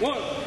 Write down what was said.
One.